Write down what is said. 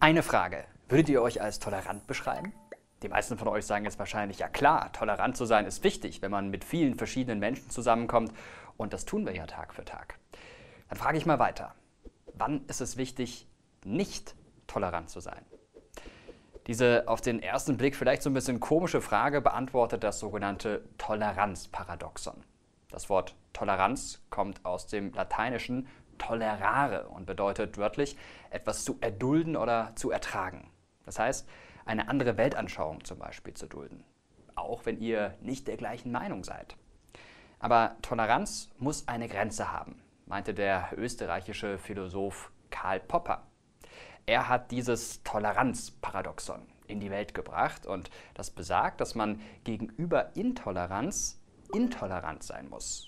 Eine Frage. Würdet ihr euch als tolerant beschreiben? Die meisten von euch sagen jetzt wahrscheinlich, ja klar, tolerant zu sein ist wichtig, wenn man mit vielen verschiedenen Menschen zusammenkommt. Und das tun wir ja Tag für Tag. Dann frage ich mal weiter. Wann ist es wichtig, nicht tolerant zu sein? Diese auf den ersten Blick vielleicht so ein bisschen komische Frage beantwortet das sogenannte Toleranzparadoxon. Das Wort Toleranz kommt aus dem Lateinischen tolerare und bedeutet wörtlich etwas zu erdulden oder zu ertragen. Das heißt, eine andere Weltanschauung zum Beispiel zu dulden, auch wenn ihr nicht der gleichen Meinung seid. Aber Toleranz muss eine Grenze haben, meinte der österreichische Philosoph Karl Popper. Er hat dieses Toleranzparadoxon in die Welt gebracht und das besagt, dass man gegenüber Intoleranz intolerant sein muss